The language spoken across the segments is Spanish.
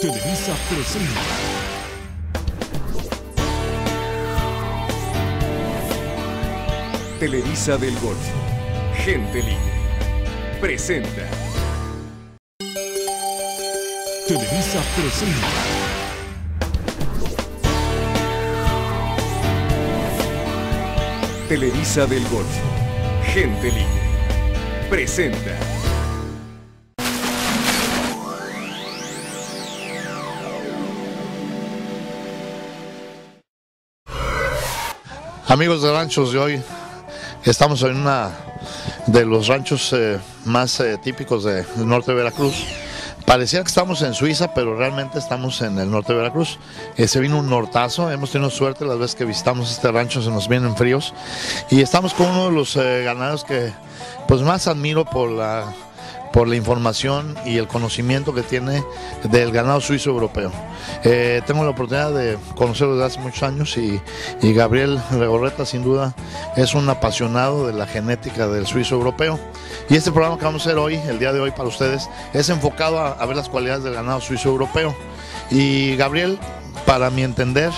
Televisa presenta. Televisa del Golfo. Gente libre. Presenta. Televisa presenta. Televisa del Golfo. Gente libre. Presenta. Amigos de ranchos de hoy, estamos en una de los ranchos eh, más eh, típicos del norte de Veracruz. Parecía que estamos en Suiza, pero realmente estamos en el norte de Veracruz. Eh, se vino un nortazo, hemos tenido suerte las veces que visitamos este rancho, se nos vienen fríos. Y estamos con uno de los eh, ganados que pues más admiro por la por la información y el conocimiento que tiene del ganado suizo europeo. Eh, tengo la oportunidad de conocerlo desde hace muchos años y, y Gabriel Regorreta sin duda es un apasionado de la genética del suizo europeo. Y este programa que vamos a hacer hoy, el día de hoy para ustedes, es enfocado a, a ver las cualidades del ganado suizo europeo. Y Gabriel, para mi entender,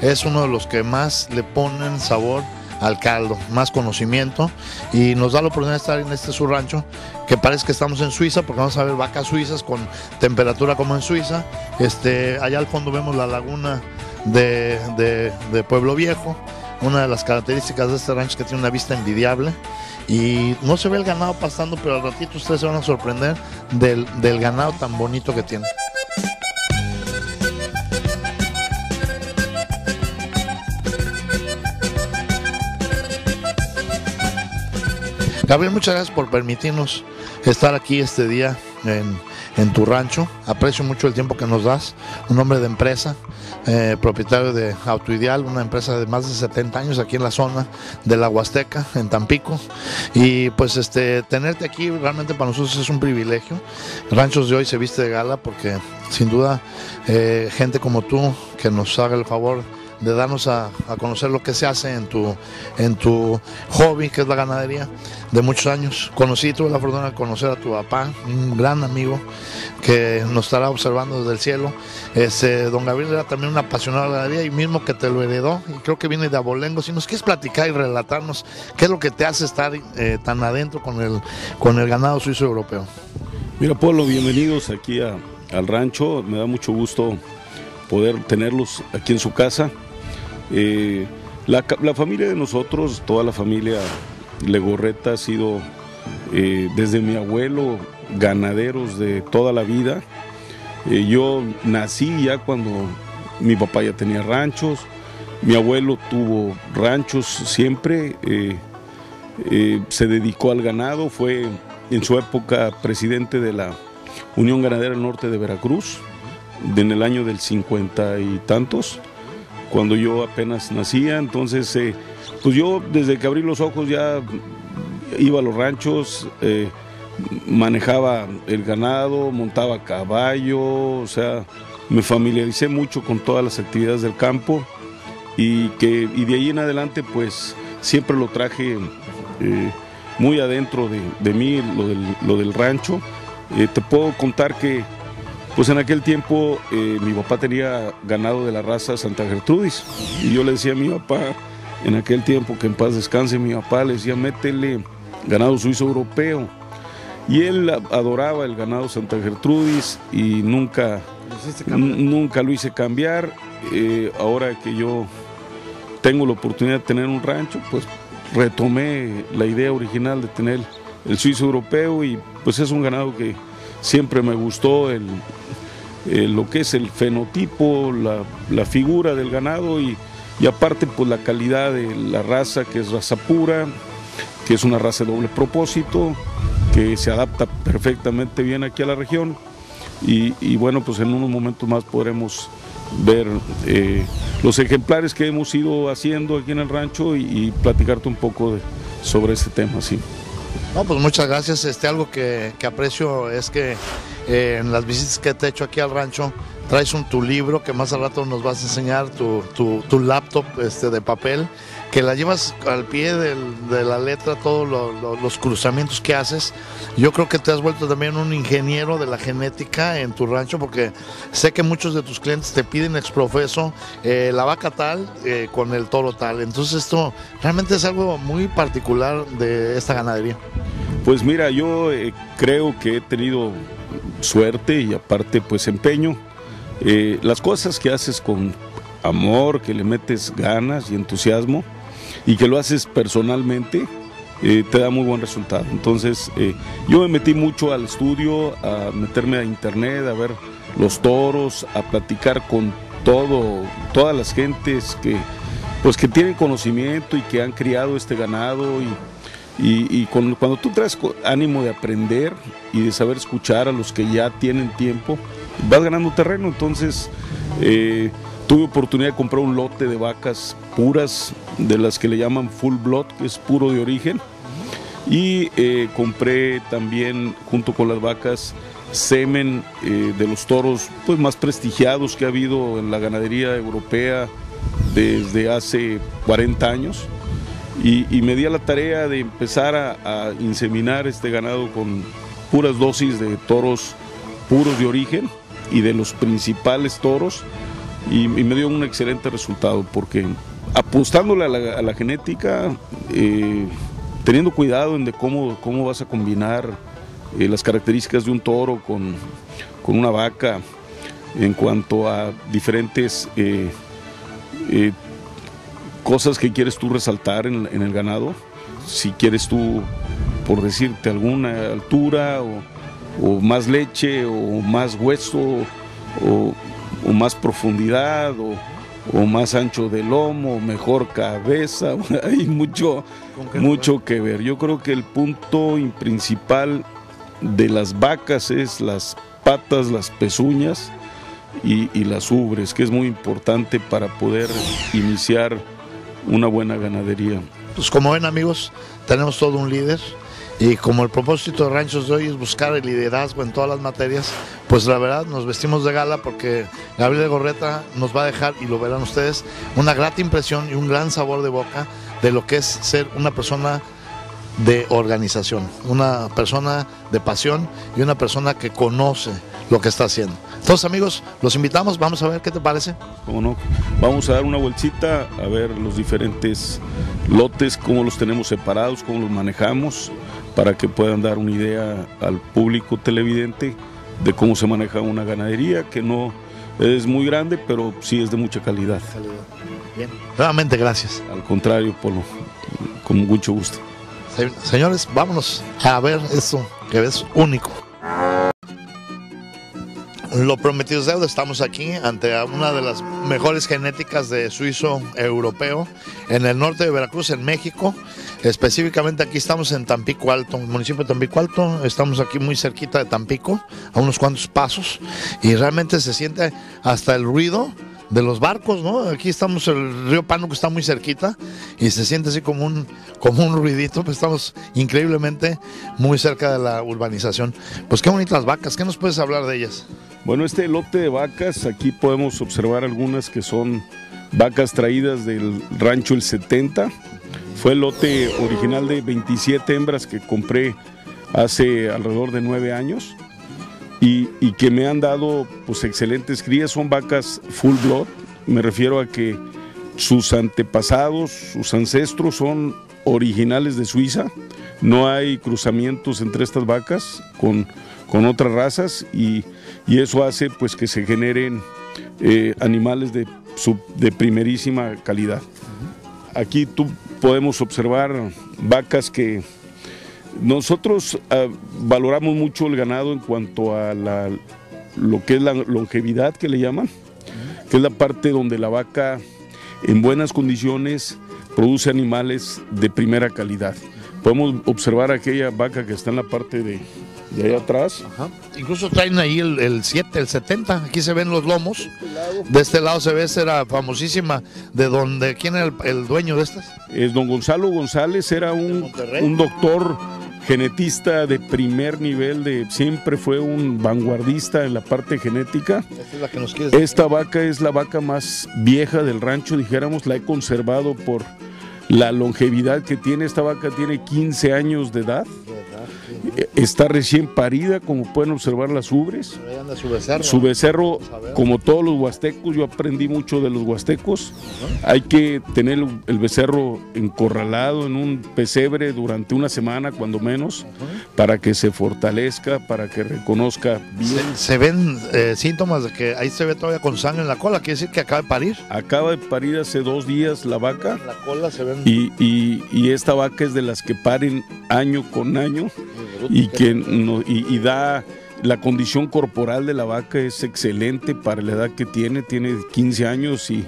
es uno de los que más le ponen sabor al caldo, más conocimiento y nos da la oportunidad de estar en este su rancho que parece que estamos en Suiza porque vamos a ver vacas suizas con temperatura como en Suiza. Este, allá al fondo vemos la laguna de, de- Pueblo Viejo, una de las características de este rancho es que tiene una vista envidiable y no se ve el ganado pasando, pero al ratito ustedes se van a sorprender del, del ganado tan bonito que tiene. Gabriel, muchas gracias por permitirnos estar aquí este día en, en tu rancho. Aprecio mucho el tiempo que nos das. Un hombre de empresa, eh, propietario de Autoideal, una empresa de más de 70 años aquí en la zona de la Huasteca, en Tampico. Y pues este tenerte aquí realmente para nosotros es un privilegio. Ranchos de hoy se viste de gala porque sin duda eh, gente como tú que nos haga el favor de darnos a, a conocer lo que se hace en tu, en tu hobby, que es la ganadería, de muchos años. Conocí, tuve la fortuna de conocer a tu papá, un gran amigo que nos estará observando desde el cielo. Este, don Gabriel era también un apasionado de la ganadería y mismo que te lo heredó, y creo que viene de Abolengo. Si nos quieres platicar y relatarnos qué es lo que te hace estar eh, tan adentro con el, con el ganado suizo europeo. Mira, Pablo, bienvenidos aquí a- al rancho. Me da mucho gusto poder tenerlos aquí en su casa. Eh, la, familia de nosotros, toda la familia Legorreta ha sido, eh, desde mi abuelo, ganaderos de toda la vida. Eh, yo nací ya cuando mi papá ya tenía ranchos. Mi abuelo tuvo ranchos siempre. se dedicó al ganado, fue en su época presidente de la Unión Ganadera del Norte de Veracruz, en el año del cincuenta y tantos, cuando yo apenas nacía. Entonces, eh, pues yo desde que abrí los ojos ya iba a los ranchos, eh, manejaba el ganado, montaba caballo, o sea, me familiaricé mucho con todas las actividades del campo y que y de ahí en adelante pues siempre lo traje eh, muy adentro de, de mí lo del, lo del rancho te puedo contar que pues en aquel tiempo eh, mi papá tenía ganado de la raza Santa Gertrudis. Y yo le decía a mi papá en aquel tiempo que en paz descanse mi papá le decía métele ganado suizo europeo y él adoraba el ganado Santa Gertrudis y nunca Nunca lo hice cambiar. Eh, ahora que yo tengo la oportunidad de tener un rancho, pues retomé la idea original de tener el suizo europeo y pues es un ganado que siempre me gustó lo que es el fenotipo, la, figura del ganado y, aparte pues la calidad de la raza que es raza pura, que es una raza de doble propósito, que se adapta perfectamente bien aquí a la región. Y, bueno, pues en unos momentos más podremos ver eh, los ejemplares que hemos ido haciendo aquí en el rancho y, platicarte un poco sobre ese tema. No, pues muchas gracias. Este, algo que, que aprecio es que eh, en las visitas que te he hecho aquí al rancho traes un tu libro que más al rato nos vas a enseñar, tu, tu, tu laptop este, de papel que la llevas al pie del- de la letra, todos lo- lo- los cruzamientos que haces. Yo creo que te has vuelto también un ingeniero de la genética en tu rancho, porque sé que muchos de tus clientes te piden exprofeso eh, la vaca tal eh, con el toro tal. Entonces esto realmente es algo muy particular de esta ganadería. Pues mira, yo eh, creo que he tenido suerte y aparte pues empeño. Eh, las cosas que haces con amor, que le metes ganas y entusiasmo y que lo haces personalmente, eh, te da muy buen resultado. Entonces eh, yo me metí mucho al estudio, a meterme a internet, a ver los toros, a platicar con todo, todas las gentes que pues que tienen conocimiento y que han criado este ganado y, y, cuando tú traes ánimo de aprender y de saber escuchar a los que ya tienen tiempo, vas ganando terreno. Entonces, eh, tuve oportunidad de comprar un lote de vacas puras, de las que le llaman full blood, que es puro de origen. Y eh, compré también, junto con las vacas, semen eh, de los toros pues, más prestigiados que ha habido en la ganadería europea desde hace 40 años y, me di a la tarea de empezar a, inseminar este ganado con puras dosis de toros puros de origen y de los principales toros y me dio un excelente resultado porque apostándole a la, genética, eh, teniendo cuidado en de cómo, cómo vas a combinar eh, las características de un toro con, con una vaca en cuanto a diferentes eh, cosas que quieres tú resaltar en, el ganado. Si quieres tú, por decirte, alguna altura o, o más leche o más hueso o, o más profundidad o, o más ancho de lomo, mejor cabeza, hay mucho, mucho que ver. Yo creo que el punto principal de las vacas es las patas, las pezuñas y, y las ubres, que es muy importante para poder iniciar una buena ganadería. Pues como ven amigos, tenemos todo un líder y como el propósito de Ranchos de hoy es buscar el liderazgo en todas las materias, pues la verdad nos vestimos de gala porque Gabriel Gorreta nos va a dejar, y lo verán ustedes, una grata impresión y un gran sabor de boca de lo que es ser una persona de organización, una persona de pasión y una persona que conoce lo que está haciendo. Entonces amigos, los invitamos, vamos a ver qué te parece. ¿Cómo no? Vamos a dar una vueltita a ver los diferentes lotes, cómo los tenemos separados, cómo los manejamos, para que puedan dar una idea al público televidente de cómo se maneja una ganadería, que no es muy grande, pero sí es de mucha calidad. Bien. Nuevamente gracias. Al contrario, Polo, con mucho gusto. Se- Señores, vámonos a ver esto que es único. Lo prometido es deuda, estamos aquí ante una de las mejores genéticas de suizo europeo en el norte de Veracruz, en México. Específicamente aquí estamos en Tampico Alto, municipio de Tampico Alto. Estamos aquí muy cerquita de Tampico, a unos cuantos pasos, y realmente se siente hasta el ruido de los barcos, ¿no? Aquí estamos, el río Pánuco está muy cerquita y se siente así como un, como un ruidito, pues estamos increíblemente muy cerca de la urbanización. Pues qué bonitas vacas, ¿qué nos puedes hablar de ellas? Bueno, este lote de vacas, aquí podemos observar algunas que son vacas traídas del rancho El 70. Fue el lote original de 27 hembras que compré hace alrededor de 9 años y, y que me han dado pues excelentes crías. Son vacas full blood. Me refiero a que sus antepasados, sus ancestros son originales de Suiza. No hay cruzamientos entre estas vacas con, con otras razas y, y eso hace pues que se generen eh, animales de, sub- de primerísima calidad. Aquí tú podemos observar vacas que nosotros ah, valoramos mucho el ganado en cuanto a lo que es la longevidad que le llaman, que es la parte donde la vaca en buenas condiciones produce animales de primera calidad. Podemos observar aquella vaca que está en la parte de, de ahí atrás. Incluso traen ahí el, el 7, el 70, aquí se ven los lomos. De este lado se ve, esta era famosísima, de donde, ¿quién era el, el dueño de estas? Es don Gonzalo González era un, un doctor genetista de primer nivel, de, siempre fue un vanguardista en la parte genética. Esta es la que nos Esta vaca es la vaca más vieja del rancho, dijéramos, la he conservado por la longevidad que tiene esta vaca, tiene 15 años de edad. Está recién parida, como pueden observar las ubres. Ahí anda su becerro. Su becerro, como todos los huastecos, yo aprendí mucho de los huastecos. Hay que tener el becerro encorralado en un pesebre durante una semana, cuando menos, para que se fortalezca, para que reconozca bien. Se, se ven eh, síntomas de que ahí se ve todavía con sangre en la cola, quiere decir que acaba de parir. Acaba de parir hace dos días la vaca. La cola se ven. Y, y- y esta vaca es de las que paren año con año y que no- y, y da la condición corporal de la vaca es excelente para la edad que tiene, tiene 15 años y,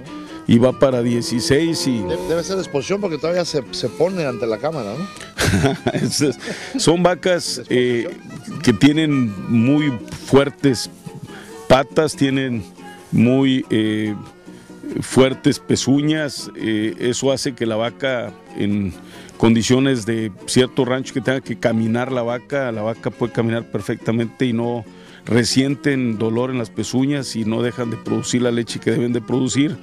y va para 16 y Debe, ser exposición porque todavía se, se pone ante la cámara, ¿no? Son vacas eh, que tienen muy fuertes patas, tienen muy eh, fuertes pezuñas, eh, eso hace que la vaca en condiciones de cierto rancho que tenga que caminar la vaca, la vaca puede caminar perfectamente y no resienten dolor en las pezuñas y no dejan de producir la leche que deben de producir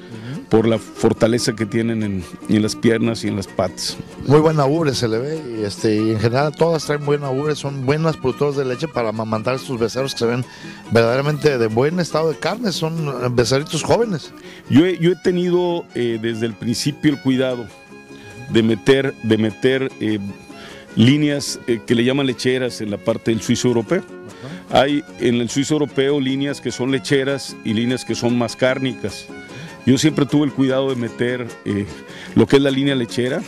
por la fortaleza que tienen en, en las piernas y en las patas. Muy buena ubre se le ve y, este, y en general todas traen buena ubre, son buenas productoras de leche para amamantar estos becerros que se ven verdaderamente de buen estado de carne, son eh, becerritos jóvenes. Yo he, yo he tenido eh, desde el principio el cuidado de meter, de meter eh, líneas eh, que le llaman lecheras en la parte del suizo europeo. Hay en el suizo europeo líneas que son lecheras y líneas que son más cárnicas. Yo siempre tuve el cuidado de meter eh, lo que es la línea lechera.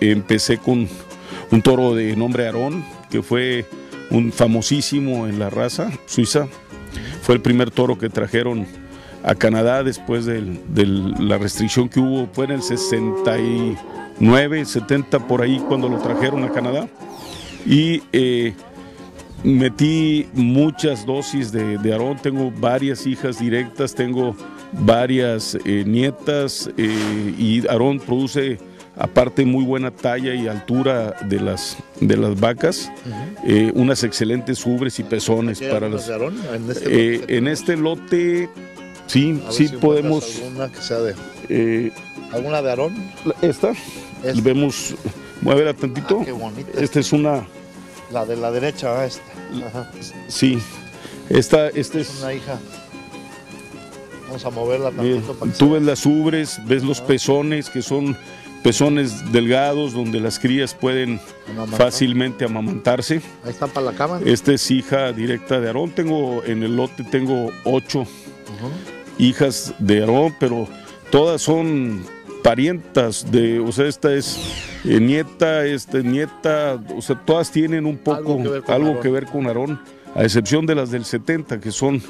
Empecé con un toro de nombre Aarón, que fue un famosísimo en la raza suiza. Fue el primer toro que trajeron a Canadá después de la restricción que hubo. Fue en el 69, 70 por ahí cuando lo trajeron a Canadá. Y eh, metí muchas dosis de, de Aarón. Tengo varias hijas directas, tengo varias eh, nietas eh, y Aarón produce aparte muy buena talla y altura de las, de las vacas, eh, unas excelentes ubres y pezones ¿Hay para las... de Aarón? En este lote? en este lote, sí, sí si podemos... Alguna que sea de. Eh, ¿Alguna de Aarón? esta, Esta. vemos, muévela tantito. Ah, qué bonita. Esta es una, La de la derecha, ah, esta. Ajá. sí, esta, esta Es es... una hija. Vamos a moverla tantito para que tú ves las ubres, ves los pezones, que son pezones delgados donde las crías pueden Amamantar. fácilmente amamantarse. Ahí está para la cámara. Esta es hija directa de Aarón. Tengo en el lote tengo ocho hijas de Aarón, pero todas son parientas de, o sea, esta es eh, nieta, esta es nieta, o sea, todas tienen un poco Algo que ver con algo Aarón. que ver con Aarón, a excepción de las del 70, que son,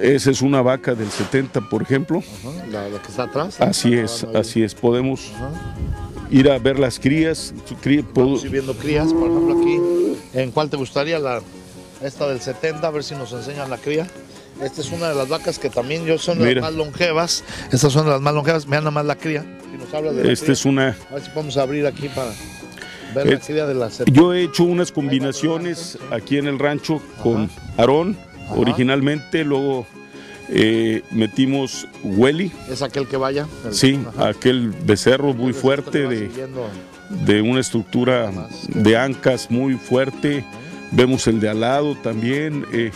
esa es una vaca del 70, por ejemplo. Ajá, La, la que está atrás. Así Ah, es, así es. Podemos Ajá. ir a ver las crías. cría- Vamos ir viendo crías, por ejemplo, aquí. ¿En cuál te gustaría? La, esta del 70, a ver si nos enseñan la cría. Esta es una de las vacas que también yo son Mira. las más longevas. Estas son las más longevas. Vean nada más la cría. Si nos habla de la Esta cría. es una. A ver si podemos abrir aquí para ver la Es- cría de la 70. Yo he hecho unas combinaciones aquí en el rancho con Aarón originalmente, luego eh, metimos Welly, Es aquel que vaya. el- sí, ajá. aquel becerro muy fuerte de, de una estructura de ancas muy fuerte. Vemos el de al lado también. eh,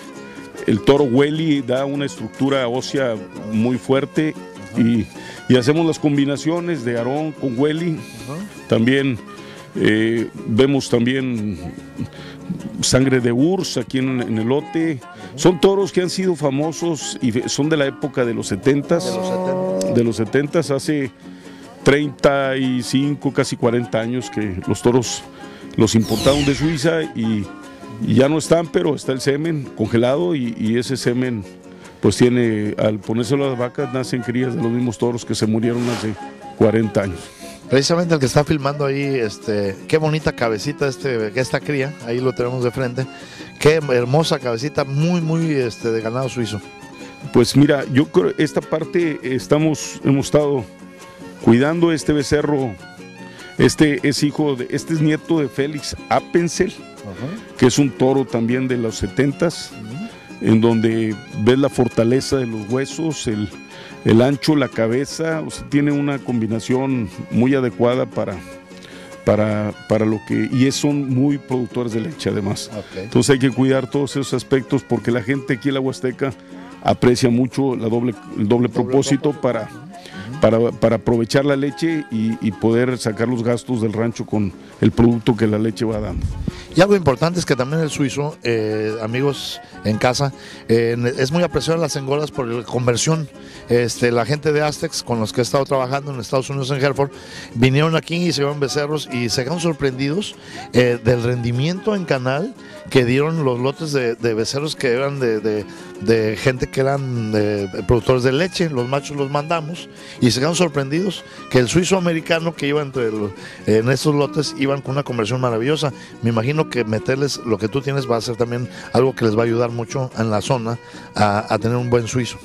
el toro Welly da una estructura ósea muy fuerte y, y hacemos las combinaciones de Aarón con Welly. También eh, vemos también sangre de urs aquí en, en el lote. Son toros que han sido famosos y son de la época de los 70 De los 70. de los 70 hace 35, casi 40 años que los toros los importaron de Suiza y ya no están, pero está el semen congelado y, y ese semen pues tiene, al ponérselo a las vacas, nacen crías de los mismos toros que se murieron hace 40 años. Precisamente el que está filmando ahí, este, qué bonita cabecita este, esta cría, ahí lo tenemos de frente. Qué hermosa cabecita, muy, muy este, de ganado suizo. Pues mira, yo creo esta parte estamos, hemos estado cuidando este becerro. Este es hijo de, este es nieto de Félix Que es un toro también de los 70s. en donde ves la fortaleza de los huesos, el, el ancho, la cabeza, o sea, tiene una combinación muy adecuada para, para, para lo que, y es, son muy productores de leche además. Entonces hay que cuidar todos esos aspectos porque la gente aquí en la Huasteca aprecia mucho la doble, el doble, propósito, para, para, para, aprovechar la leche y, y, poder sacar los gastos del rancho con el producto que la leche va dando. Y algo importante es que también el suizo, eh, amigos en casa, eh, es muy apreciado en las engordas por la conversión. Este, la gente de Aztecs con los que he estado trabajando en Estados Unidos, en Hereford, vinieron aquí y se llevan becerros y se quedaron sorprendidos eh, del rendimiento en canal que dieron los lotes de, de becerros que eran de, de, gente que eran productores de leche. Los machos los mandamos y se quedaron sorprendidos que el suizo americano que iba entre los, en estos lotes iban con una conversión maravillosa. Me imagino que meterles lo que tú tienes va a ser también algo que les va a ayudar mucho en la zona a tener un buen suizo.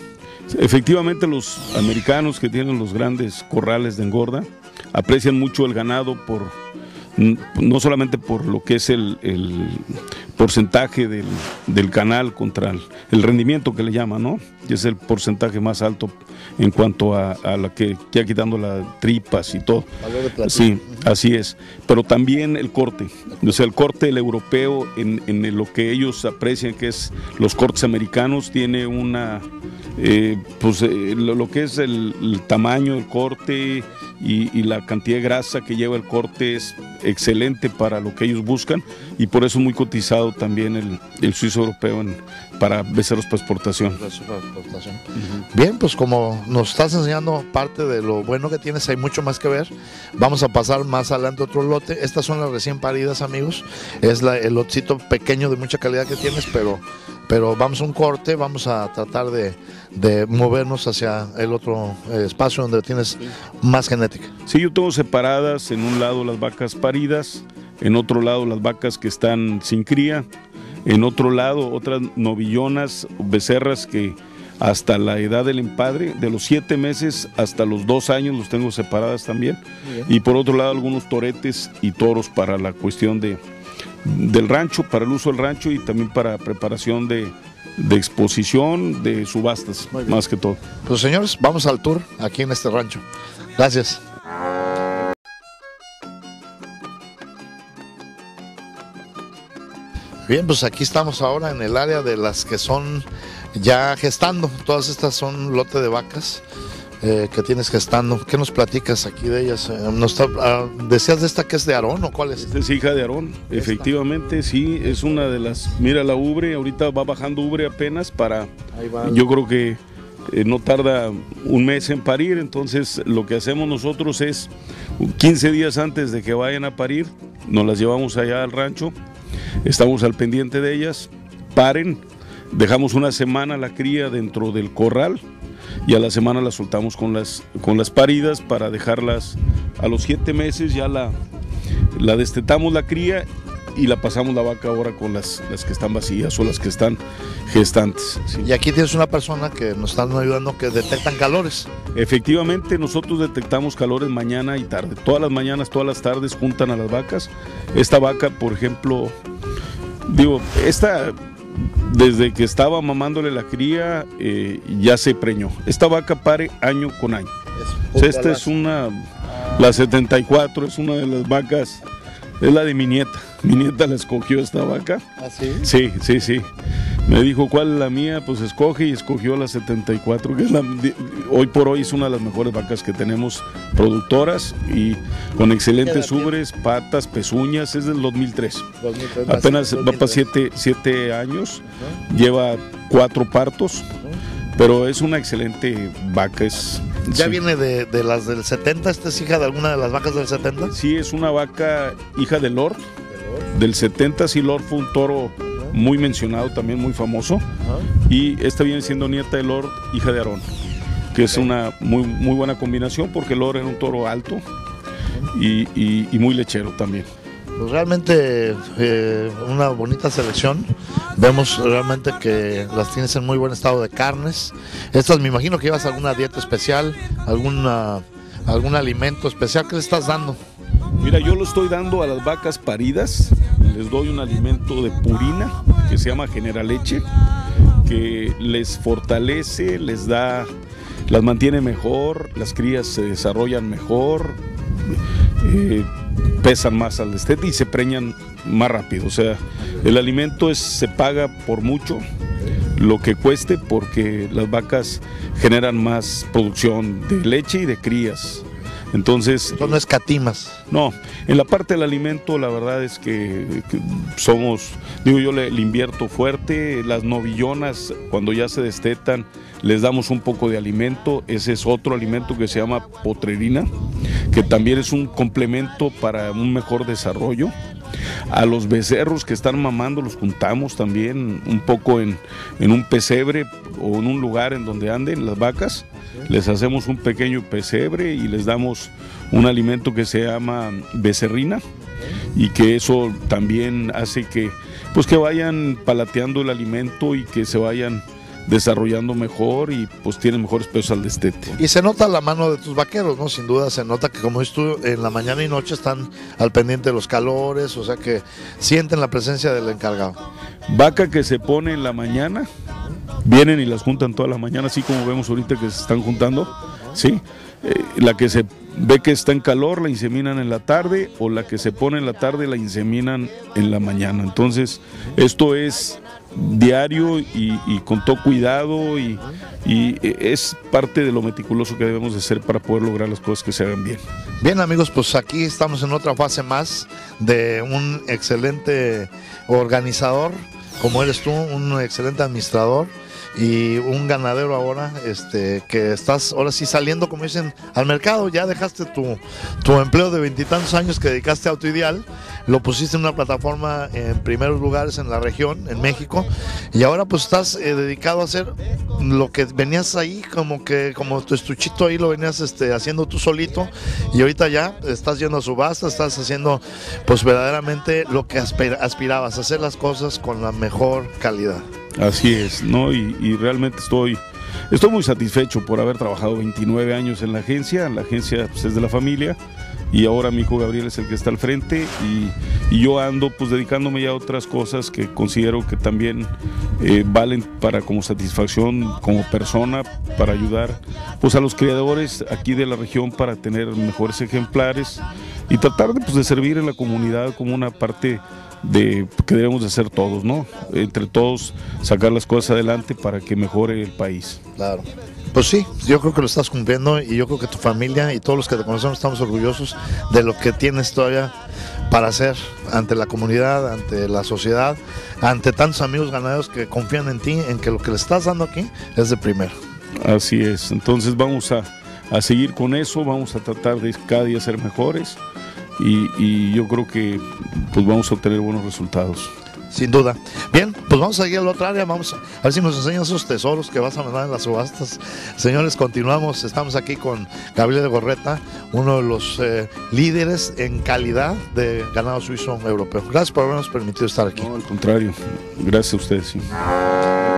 Efectivamente, los americanos que tienen los grandes corrales de engorda aprecian mucho el ganado por no solamente por lo que es el, el porcentaje del, del, canal contra el, el, rendimiento que le llaman, ¿no? Y es el porcentaje más alto en cuanto a, a la que ya quitando las tripas y todo. Sí, así es. Pero también el corte, o sea, el corte el europeo en, en lo que ellos aprecian que es los cortes americanos tiene una, eh, pues eh, lo, lo, que es el, el tamaño del corte y, y la cantidad de grasa que lleva el corte es excelente para lo que ellos buscan y por eso muy cotizado también el, el suizo europeo en, para becerros para exportación. Bien, pues como nos estás enseñando parte de lo bueno que tienes, hay mucho más que ver. Vamos a pasar más adelante otro lote. Estas son las recién paridas, amigos. Es la, el lotcito pequeño de mucha calidad que tienes, pero, pero vamos a un corte, vamos a tratar de, de movernos hacia el otro eh, espacio donde tienes más genética. Sí, yo tengo separadas en un lado las vacas paridas, en otro lado las vacas que están sin cría, en otro lado otras novillonas, becerras que hasta la edad del empadre, de los siete meses hasta los dos años los tengo separadas también. Y por otro lado algunos toretes y toros para la cuestión de, del rancho, para el uso del rancho y también para preparación de, de exposición, de subastas, más que todo. Pues señores, vamos al tour aquí en este rancho. Gracias. Bien, pues aquí estamos ahora en el área de las que son ya gestando. Todas estas son lote de vacas eh, que tienes gestando. ¿Qué nos platicas aquí de ellas? Eh, nos uh, ¿Decías de esta que es de Aarón o cuál es? Esta es hija de Aarón, efectivamente, sí, es una de las. Mira la ubre, ahorita va bajando ubre apenas para. Yo creo que eh, no tarda un mes en parir, entonces lo que hacemos nosotros es 15 días antes de que vayan a parir, nos las llevamos allá al rancho estamos al pendiente de ellas, paren, dejamos una semana la cría dentro del corral y a la semana la soltamos con las, con las paridas para dejarlas a los siete meses ya la, la destetamos la cría y la pasamos la vaca ahora con las, las que están vacías o las que están gestantes. Sí. Y aquí tienes una persona que nos están ayudando que detectan calores. Efectivamente, nosotros detectamos calores mañana y tarde. Todas las mañanas, todas las tardes juntan a las vacas. Esta vaca, por ejemplo, digo, esta desde que estaba mamándole la cría eh, ya se preñó. Esta vaca pare año con año. Es esta es una, la 74 es una de las vacas es la de mi nieta. Mi nieta la escogió esta vaca. ¿Ah, sí? Sí, sí, sí. Me dijo cuál es la mía, pues escoge y escogió la 74, que es la, hoy por hoy es una de las mejores vacas que tenemos productoras y con excelentes ubres, patas, pezuñas, es del 2003. 2003 Apenas 2003. va para 7 siete, años, uh -huh. lleva cuatro partos. Uh -huh. Pero es una excelente vaca, es ¿Ya sí. viene de, de, las del 70? ¿Esta es hija de alguna de las vacas del 70? Sí, es una vaca hija de Lord. Del 70, sí, Lord fue un toro muy mencionado, también muy famoso. Uh -huh. Y esta viene siendo nieta de Lord, hija de Aarón, que okay. es una muy, muy buena combinación porque Lord era un toro alto -huh. y, y, y muy lechero también. Pues realmente eh, una bonita selección. Vemos realmente que las tienes en muy buen estado de carnes. Estas me imagino que llevas alguna dieta especial, algún alimento especial que le estás dando. Mira, yo lo estoy dando a las vacas paridas. Les doy un alimento de purina que se llama General Leche. porque les fortalece, les da, las mantiene mejor, las crías se desarrollan mejor, eh, pesan más al destete y se preñan más rápido. O sea, el alimento es, se paga por mucho lo que cueste porque las vacas generan más producción de leche y de crías. Entonces. no escatimas. No, en la parte del alimento, la verdad es que, somos, digo yo, le, invierto fuerte. Las novillonas, cuando ya se destetan, les damos un poco de alimento. Ese es otro alimento que se llama potrerina, que también es un complemento para un mejor desarrollo. A los becerros que están mamando los juntamos también un poco en, en un pesebre o en un lugar en donde anden las vacas. Les hacemos un pequeño pesebre y les damos un alimento que se llama becerrina y que eso también hace que pues que vayan palateando el alimento y que se vayan desarrollando mejor y pues tienen mejores pesos al destete. Y se nota la mano de tus vaqueros, ¿no? Sin duda se nota que como dices tú, en la mañana y noche están al pendiente de los calores, o sea que sienten la presencia del encargado. Vaca que se pone en la mañana, vienen y las juntan toda la mañana, así como vemos ahorita que se están juntando, ¿sí? Eh, la que se ve que está en calor la inseminan en la tarde o la que se pone en la tarde la inseminan en la mañana. Entonces, esto es diario y, con todo cuidado y, es parte de lo meticuloso que debemos de para poder lograr las cosas que se hagan bien. Bien amigos, pues aquí estamos en otra fase más de un excelente organizador, como eres tú, un excelente administrador y un ganadero ahora, este, que estás ahora sí saliendo, como dicen, al mercado, ya dejaste tu, tu empleo de veintitantos años que dedicaste a Autoideal, lo pusiste en una plataforma en primeros lugares en la región, en México, y ahora pues estás eh, dedicado a hacer lo que venías ahí, como que, como tu estuchito ahí lo venías este, haciendo tú solito, y ahorita ya estás yendo a subasta, estás haciendo pues verdaderamente lo que aspirabas, hacer las cosas con la mejor calidad. Así es, ¿no? Y, realmente estoy, estoy muy satisfecho por haber trabajado 29 años en la agencia. La agencia pues, es de la familia y ahora mi hijo Gabriel es el que está al frente y, yo ando pues dedicándome ya a otras cosas que considero que también eh, valen para como satisfacción como persona, para ayudar pues a los criadores aquí de la región para tener mejores ejemplares y tratar de, pues, de servir en la comunidad como una parte de que debemos de hacer todos, ¿no? Entre todos sacar las cosas adelante para que mejore el país. Claro. Pues sí, yo creo que lo estás cumpliendo y yo creo que tu familia y todos los que te conocemos estamos orgullosos de lo que tienes todavía para hacer ante la comunidad, ante la sociedad, ante tantos amigos ganaderos que confían en ti, en que lo que le estás dando aquí es de primero. Así es, entonces vamos a, a seguir con eso, vamos a tratar de cada día ser mejores y, yo creo que pues vamos a obtener buenos resultados. Sin duda. Bien, pues vamos a ir a la otra área, vamos a ver si nos enseñan esos tesoros que vas a mandar en las subastas. Señores, continuamos, estamos aquí con Gabriel de Gorreta, uno de los eh, líderes en calidad de ganado suizo europeo. Gracias por habernos permitido estar aquí. No, al contrario, gracias a ustedes.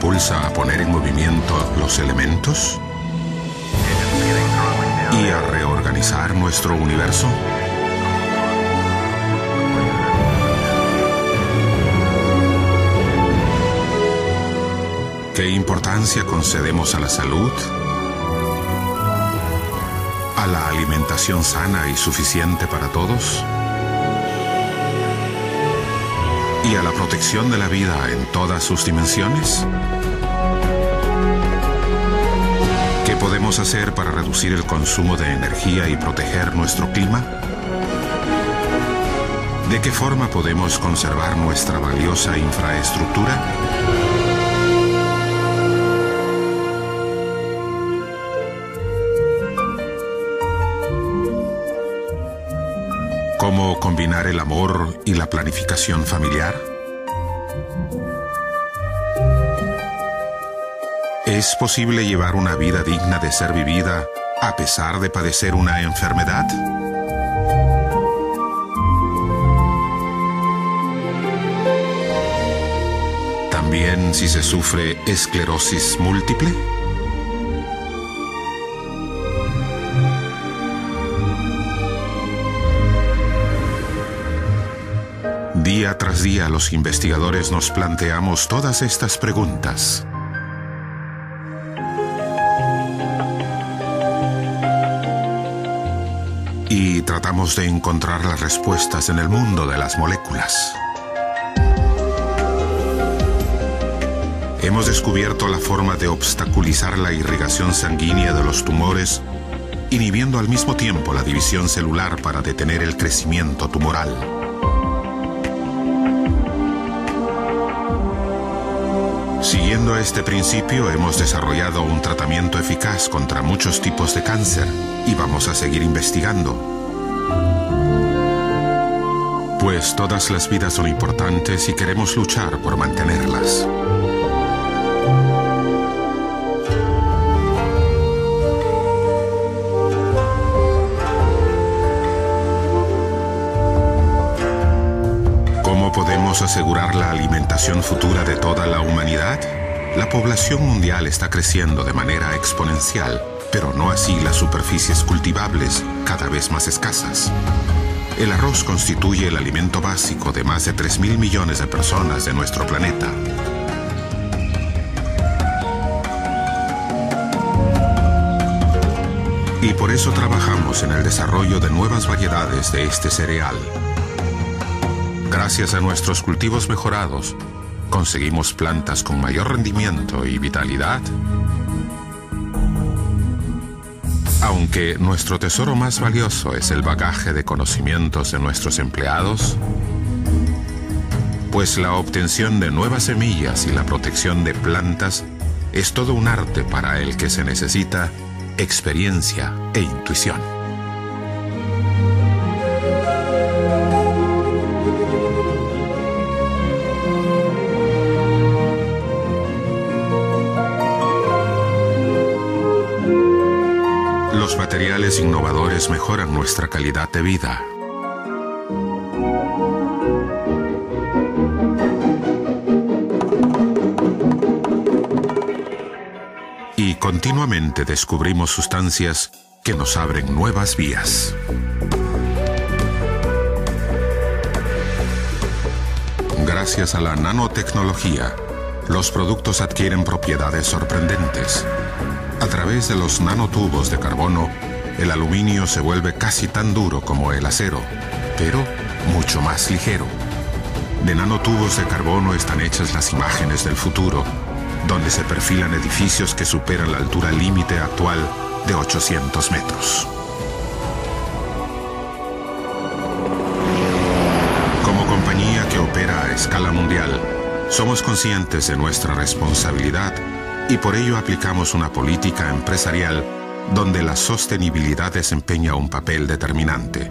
Impulsa a poner en movimiento los elementos y a reorganizar nuestro universo? ¿Qué importancia concedemos a la salud? ¿A la alimentación sana y suficiente para todos? Y a la protección de la vida en todas sus dimensiones? ¿Qué podemos hacer para reducir el consumo de energía y proteger nuestro clima? ¿De qué forma podemos conservar nuestra valiosa infraestructura? ¿Cómo combinar el amor y la planificación familiar? ¿Es posible llevar una vida digna de ser vivida a pesar de padecer una enfermedad? También si se sufre esclerosis múltiple? Día tras día los investigadores nos planteamos todas estas preguntas. Y tratamos de encontrar las respuestas en el mundo de las moléculas. Hemos descubierto la forma de obstaculizar la irrigación sanguínea de los tumores, inhibiendo al mismo tiempo la división celular para detener el crecimiento tumoral. Este principio, hemos desarrollado un tratamiento eficaz contra muchos tipos de cáncer y vamos a seguir investigando. Pues todas las vidas son importantes y queremos luchar por mantenerlas. podemos asegurar la alimentación futura de toda la humanidad? La población mundial está creciendo de manera exponencial, pero no así las superficies cultivables, cada vez más escasas. El arroz constituye el alimento básico de más de 3 mil millones de personas de nuestro planeta. Y por eso trabajamos en el desarrollo de nuevas variedades de este cereal. Gracias a nuestros cultivos mejorados, conseguimos plantas con mayor rendimiento y vitalidad. Aunque nuestro tesoro más valioso es el bagaje de conocimientos de nuestros empleados, pues la obtención de nuevas semillas y la protección de plantas es todo un arte para el que se necesita experiencia e intuición. Innovadores mejoran nuestra calidad de vida. Y continuamente descubrimos sustancias que nos abren nuevas vías. Gracias a la nanotecnología, los productos adquieren propiedades sorprendentes. A través de los nanotubos de carbono, el aluminio se vuelve casi tan duro como el acero, pero mucho más ligero. De nanotubos de carbono están hechas las imágenes del futuro, donde se perfilan edificios que superan la altura límite actual de 800 metros. Como compañía que opera a escala mundial, somos conscientes de nuestra responsabilidad y por ello aplicamos una política empresarial donde la sostenibilidad desempeña un papel determinante.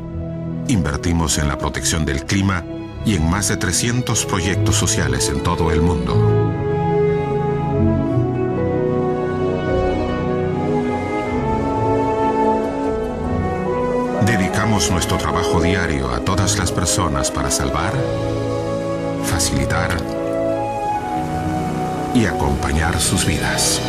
Invertimos en la protección del clima y en más de 300 proyectos sociales en todo el mundo. Dedicamos nuestro trabajo diario a todas las personas para salvar, facilitar, y acompañar sus vidas.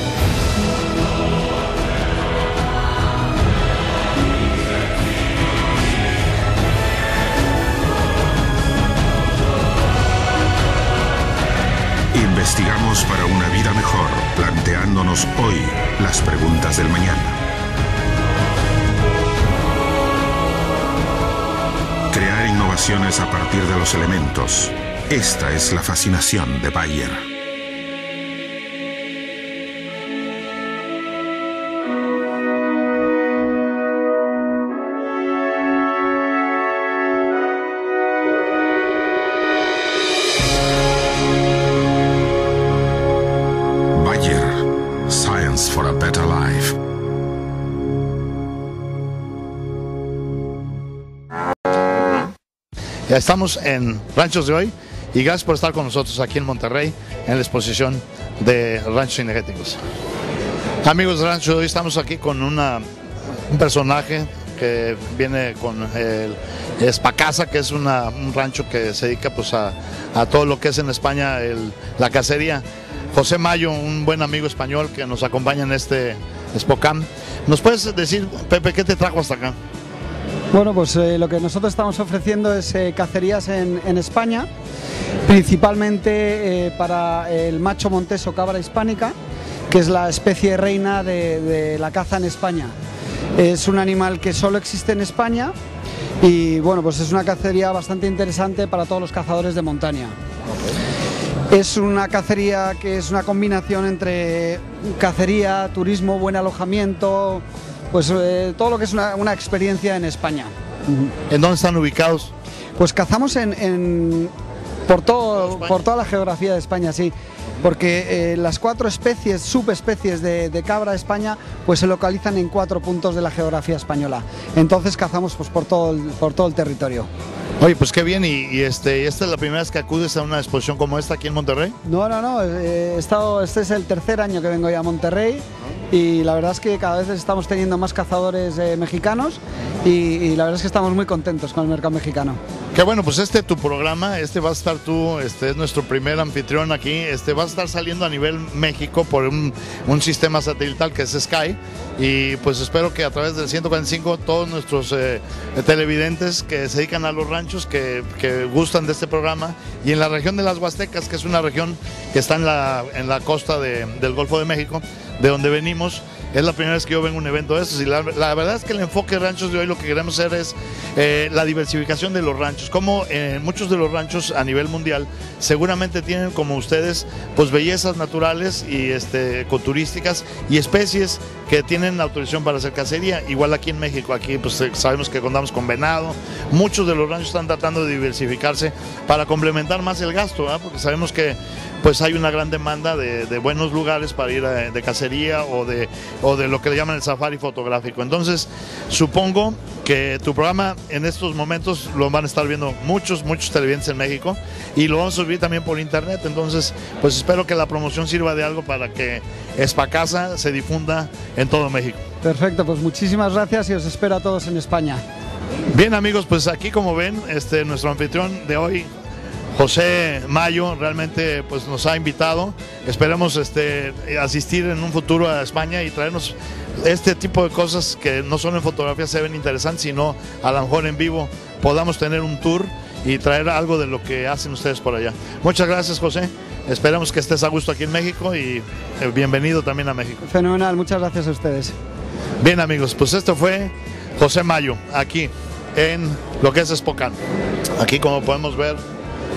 Investigamos para una vida mejor, planteándonos hoy las preguntas del mañana. Crear innovaciones a partir de los elementos. Esta es la fascinación de Bayer. Estamos en Ranchos de hoy y gracias por estar con nosotros aquí en Monterrey en la exposición de Ranchos Energéticos. Amigos de Rancho, hoy estamos aquí con una, un personaje que viene con el Espacasa, que es una- un rancho que se dedica pues a, a todo lo que es en España la cacería. José Mayo, un buen amigo español que nos acompaña en este Spocam. ¿Nos puedes decir, Pepe, qué te trajo hasta acá? Bueno, pues eh, lo que nosotros estamos ofreciendo es eh, cacerías en, España, principalmente eh, para el macho montés o cabra hispánica, que es la especie reina de la caza en España. Es un animal que solo existe en España y bueno, pues es una cacería bastante interesante para todos los cazadores de montaña. Es una cacería que es una combinación entre cacería, turismo, buen alojamiento, pues eh, todo lo que es una, una experiencia en España. ¿En dónde están ubicados? Pues cazamos en, en- por, todo, por toda la geografía de España, sí. Porque eh, las cuatro especies, subespecies de, de cabra de España, pues se localizan en cuatro puntos de la geografía española. Entonces cazamos pues, por, todo el, por todo el territorio. Oye, pues qué bien, y, este, ¿esta es la primera vez que acudes a una exposición como esta aquí en Monterrey? No, no, no. eh, estado, este es el tercer año que vengo ya a Monterrey y la verdad es que cada vez estamos teniendo más cazadores eh, mexicanos y la verdad es que estamos muy contentos con el mercado mexicano. Qué bueno, pues este tu programa, este va a estar tú, este es nuestro primer anfitrión aquí, este va a estar saliendo a nivel México por un, un sistema satelital que es Sky. Y pues espero que a través del 145 todos nuestros eh, televidentes que se dedican a los ranchos, que, que gustan de este programa. Y en la región de las Huastecas, que es una región que está en la, en la costa de- del Golfo de México, de donde venimos, es la primera vez que yo vengo a un evento de estos y la, verdad es que el enfoque de ranchos de hoy lo que queremos hacer es eh, la diversificación de los ranchos. Como eh, muchos de los ranchos a nivel mundial seguramente tienen como ustedes pues bellezas naturales y este, ecoturísticas y especies que tienen autorización para hacer cacería. Igual aquí en México, aquí pues eh, sabemos que contamos con venado. Muchos de los ranchos están tratando de diversificarse para complementar más el gasto, porque sabemos que pues hay una gran demanda de, de buenos lugares para ir a- de cacería o de, o de lo que le llaman el safari fotográfico. Entonces, supongo que tu programa en estos momentos lo van a estar viendo muchos, muchos televidentes en México y lo vamos a subir también por internet. Entonces, pues espero que la promoción sirva de algo para que Espacasa se difunda en todo México. Perfecto, pues muchísimas gracias y os espero a todos en España. Bien amigos, pues aquí como ven, este, nuestro anfitrión de hoy, José Mayo, realmente pues nos ha invitado. Esperemos este, asistir en un futuro a España y traernos este tipo de cosas que no solo en fotografía se ven interesantes, sino a lo mejor en vivo podamos tener un tour y traer algo de lo que hacen ustedes por allá. Muchas gracias José, esperamos que estés a gusto aquí en México y eh, bienvenido también a México. Fenomenal, muchas gracias a ustedes. Bien amigos, pues esto fue José Mayo, aquí en lo que es Spokane. Aquí como podemos ver,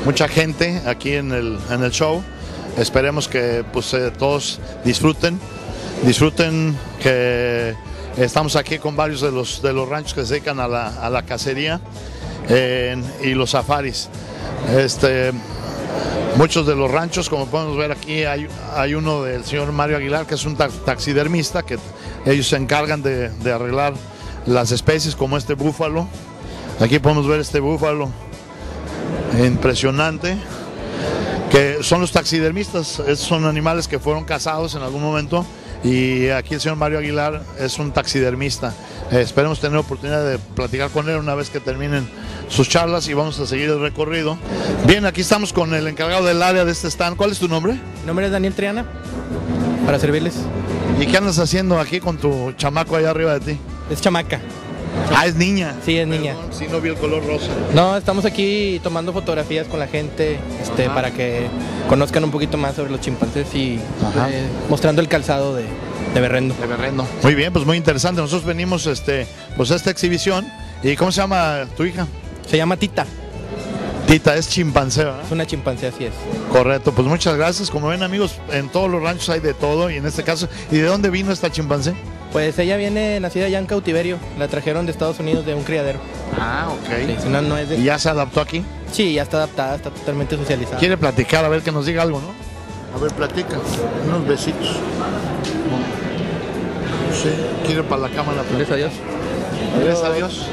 mucha gente aquí en el, en el show. Esperemos que pues eh, todos disfruten, disfruten que estamos aquí con varios de los, de los ranchos que se dedican a la, a la cacería y los safaris. Este, Muchos de los ranchos, como podemos ver aquí, hay, hay uno del señor Mario Aguilar, que es un ta- taxidermista, que ellos se encargan de, de arreglar las especies como este búfalo. Aquí podemos ver este búfalo impresionante, que son los taxidermistas, esos son animales que fueron cazados en algún momento y aquí el señor Mario Aguilar es un taxidermista. Eh, esperemos tener oportunidad de platicar con él una vez que terminen sus charlas y vamos a seguir el recorrido. Bien, aquí estamos con el encargado del área de este stand. ¿Cuál es tu nombre? Mi nombre es Daniel Triana, para servirles. ¿Y qué andas haciendo aquí con tu chamaco allá arriba de ti? Es chamaca. Ah, es niña. Sí, es niña. Perdón, sí, no vi el color rosa. No, estamos aquí tomando fotografías con la gente este, Ajá. para que conozcan un poquito más sobre los chimpancés y eh, mostrando el calzado de, de Berrendo. De Berrendo. Muy bien, pues muy interesante. Nosotros venimos este, pues a esta exhibición. ¿Y cómo se llama tu hija? Se llama Tita, Tita, es chimpancé, ¿verdad? es una chimpancé, así es. Correcto, pues muchas gracias. Como ven amigos, en todos los ranchos hay de todo y en este caso, ¿y de dónde vino esta chimpancé? Pues ella viene nacida ya en cautiverio, la trajeron de Estados Unidos de un criadero. Ah, Sí, ok. no, no es de- ¿Y ya se adaptó aquí? Sí, ya está adaptada, está totalmente socializada. Quiere platicar, a ver que nos diga algo, ¿no? A ver, platica. Unos besitos. Sí, quiere para la cámara. Gracias a Dios. Gracias a Dios.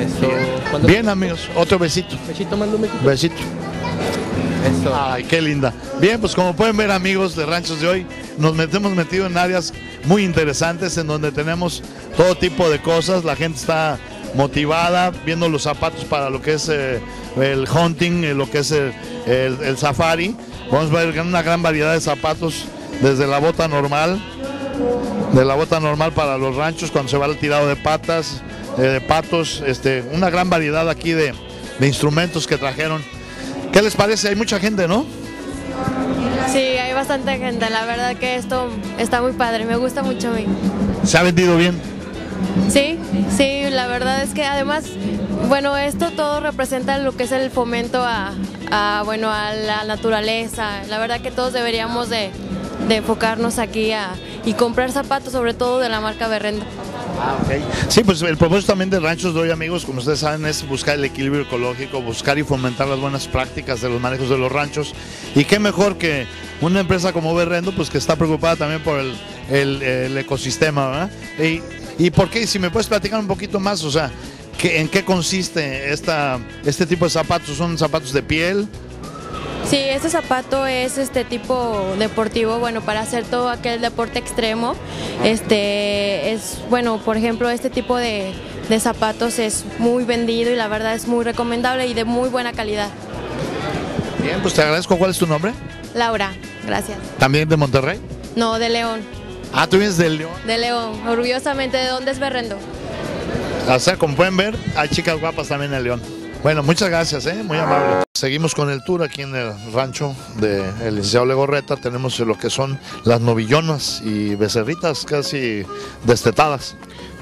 Eso. ¿Cuándo- Bien amigos, otro besito. Besito, mando un besito. Besito. Eso. Ay, qué linda. Bien, pues como pueden ver amigos de Ranchos de hoy, nos metemos metido en áreas muy interesantes en donde tenemos todo tipo de cosas. La gente está motivada viendo los zapatos para lo que es eh, el hunting, eh, lo que es el, el- safari. Vamos a ver una gran variedad de zapatos desde la bota normal, de la bota normal para los ranchos cuando se va el tirado de patas, eh, de patos, este, una gran variedad aquí de instrumentos que trajeron. ¿Qué les parece? Hay mucha gente, ¿no? Sí, hay bastante gente. La verdad que esto está muy padre. Me gusta mucho a mí. ¿Se ha vendido bien? Sí, sí, la verdad es que además, bueno, esto todo representa lo que es el fomento a, a, bueno, a la naturaleza. La verdad que todos deberíamos de, de enfocarnos aquí a, y comprar zapatos, sobre todo de la marca Berrendo. Sí, pues el propósito también de Ranchos de Hoy, amigos, como ustedes saben, es buscar el equilibrio ecológico, buscar y fomentar las buenas prácticas de los manejos de los ranchos. Y qué mejor que una empresa como Berrendo, pues que está preocupada también por el ecosistema, ¿verdad? Y, ¿Y por qué? Si me puedes platicar un poquito más, o sea, ¿qué- ¿en qué consiste esta, este tipo de zapatos? ¿Son zapatos de piel? Sí, este zapato es este tipo deportivo, bueno, para hacer todo aquel deporte extremo. Este es, bueno, por ejemplo, este tipo de, de zapatos es muy vendido y la verdad es muy recomendable y de muy buena calidad. Bien, pues te agradezco. ¿Cuál es tu nombre? Laura, gracias. ¿También de Monterrey? No, de León, Ah, tú vienes del León. de León, orgullosamente, ¿de dónde es Berrendo? O sea, como pueden ver, hay chicas guapas también en León. Bueno, muchas gracias, ¿eh? muy amable. Seguimos con el tour aquí en el rancho del licenciado Legorreta. Tenemos lo que son las novillonas y becerritas casi destetadas.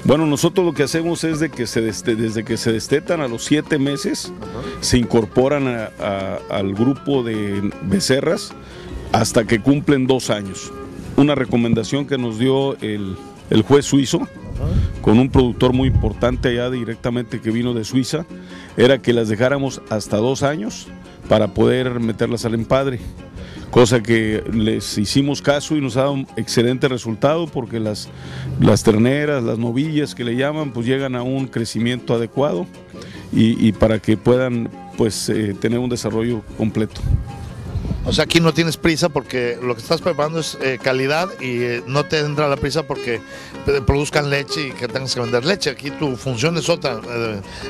Bueno, nosotros lo que hacemos es de que se deste- desde que se destetan a los siete meses, se incorporan a- a- al grupo de becerras hasta que cumplen dos años. Una recomendación que nos dio el, el juez suizo, con un productor muy importante allá directamente que vino de Suiza, era que las dejáramos hasta dos años para poder meterlas al empadre cosa que les hicimos caso y nos ha dado un excelente resultado porque las, las terneras, las novillas que le llaman, pues llegan a un crecimiento adecuado y, para que puedan pues eh, tener un desarrollo completo. O sea, aquí no tienes prisa porque lo que estás preparando es eh, calidad y eh, no te entra la prisa porque eh, produzcan leche y que tengas que vender leche. Aquí tu función es otra,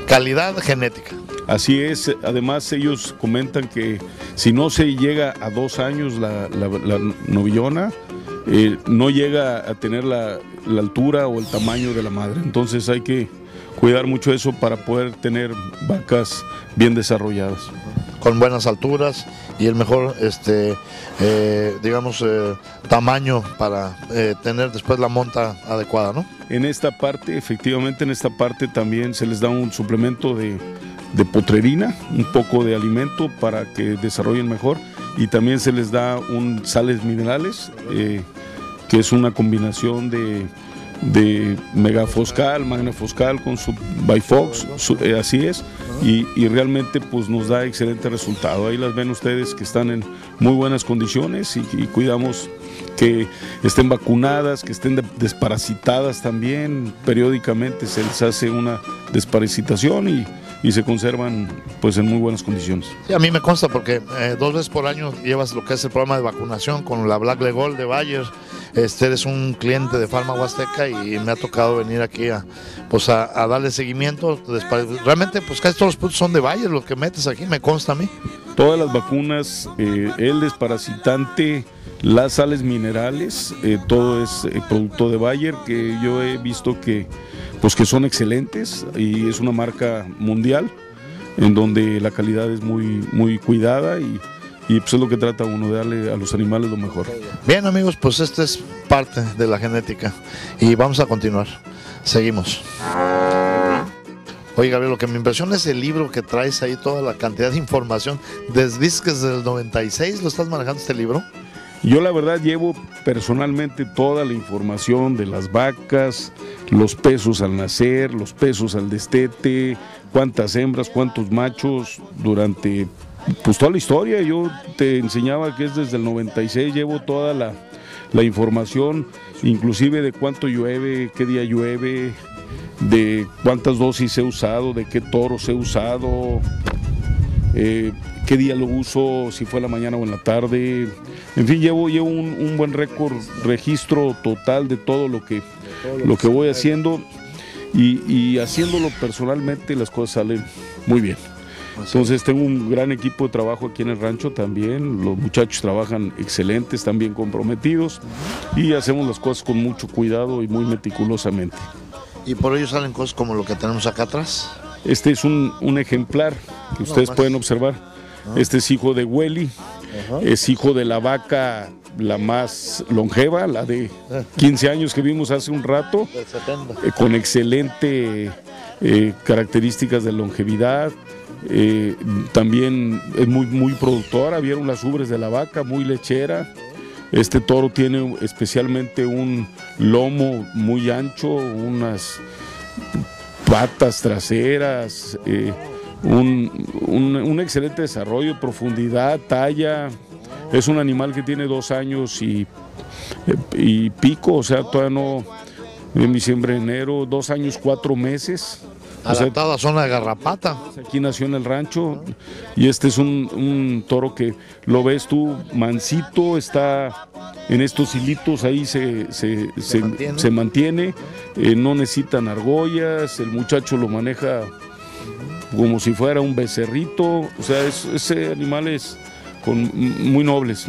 calidad genética. Así es, además ellos comentan que si no se llega a dos años la, novillona, no llega a tener la altura o el tamaño de la madre. Entonces hay que cuidar mucho eso para poder tener vacas bien desarrolladas. Con buenas alturas y el mejor, este, eh, digamos, eh, tamaño para eh, tener después la monta adecuada, ¿no? En esta parte, efectivamente en esta parte también se les da un suplemento de, de potrerina, un poco de alimento para que desarrollen mejor y también se les da un sales minerales, que es una combinación de, de megafoscal, magnafoscal con su bifox, su- eh, así es, y, y realmente pues nos da excelente resultado. Ahí las ven ustedes que están en muy buenas condiciones y, cuidamos que estén vacunadas, que estén de- desparasitadas también. Periódicamente se les hace una desparasitación y, y se conservan pues en muy buenas condiciones. Sí, a mí me consta porque eh, dos veces por año llevas lo que es el programa de vacunación con la Black Legol de Bayer. Este, eres un cliente de Farma Huasteca y me ha tocado venir aquí a, pues a, a darle seguimiento. Realmente, pues casi todos los productos son de Bayer, los que metes aquí, me consta a mí. Todas las vacunas, eh, el desparasitante, las sales minerales, eh, todo es producto de Bayer que yo he visto que, pues que son excelentes y es una marca mundial en donde la calidad es muy, muy cuidada y, pues es lo que trata uno de darle a los animales lo mejor. Bien amigos, pues esta es parte de la genética y vamos a continuar. Seguimos. Oye Gabriel, lo que me impresiona es el libro que traes ahí, toda la cantidad de información. Desde, que desde el 96 lo estás manejando este libro. Yo la verdad llevo personalmente toda la información de las vacas, los pesos al nacer, los pesos al destete, cuántas hembras, cuántos machos durante pues toda la historia. Yo te enseñaba que es desde el 96, llevo toda la, información, inclusive de cuánto llueve, qué día llueve, de cuántas dosis he usado, de qué toros he usado, eh, qué día lo uso, si fue en la mañana o en la tarde. En fin, llevo, llevo un, un buen récord, registro total de todo lo que, lo que voy haciendo y, y haciéndolo personalmente las cosas salen muy bien. Entonces tengo un gran equipo de trabajo aquí en el rancho también, los muchachos trabajan excelentes, están bien comprometidos y hacemos las cosas con mucho cuidado y muy meticulosamente. Y por ello salen cosas como lo que tenemos acá atrás. Este es un, un ejemplar que ustedes pueden observar. Este es hijo de Welly, es hijo de la vaca la más longeva, la de 15 años que vimos hace un rato, Del 70. eh, con excelente eh, características de longevidad. eh, también es muy, muy productora, vieron las ubres de la vaca, muy lechera. Este toro tiene especialmente un lomo muy ancho, unas patas traseras, eh, un, un- un excelente desarrollo, profundidad, talla. Es un animal que tiene dos años y, y pico, o sea, todavía no, en diciembre, enero, dos años, cuatro meses. O sea, Adaptado a zona de garrapata. Aquí nació en el rancho y este es un, un toro que lo ves tú mansito, está en estos hilitos, ahí se, se, se- mantiene. se mantiene, eh, no necesitan argollas, el muchacho lo maneja como si fuera un becerrito, o sea, es- ese animal es con, muy nobles,